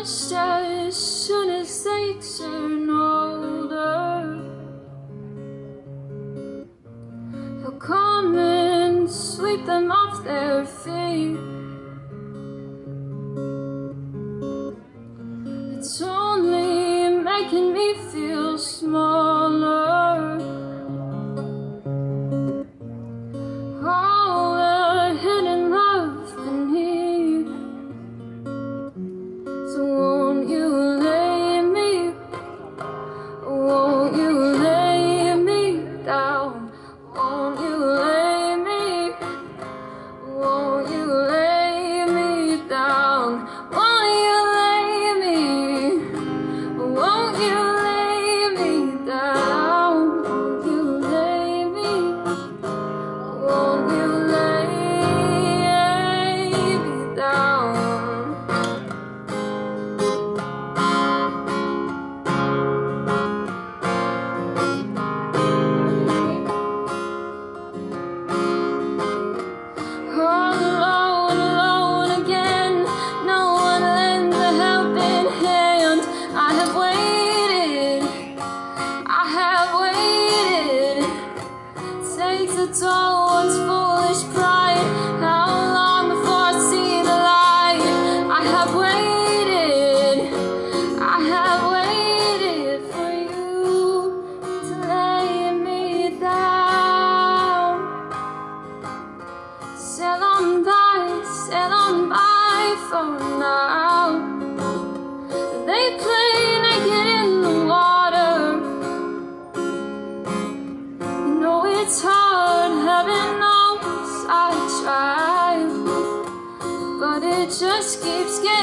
just as soon as they turn older. He'll come and sweep them off their feet. It's only making me feel small. it's foolish pride. How long before I see the light? I have waited, I have waited for you to lay me down. Sail on by, sail on by for now. just keeps getting